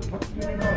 culpa.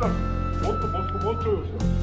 일단 멈춰 멈춰 멈춰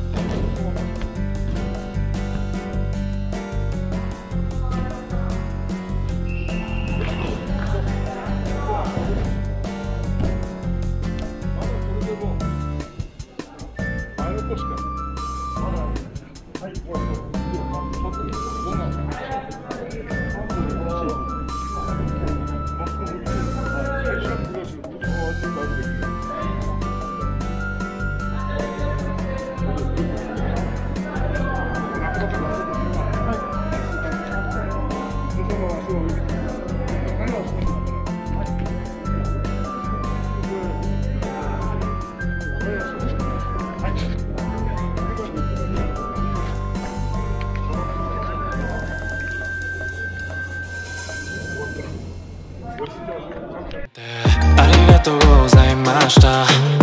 とうございました。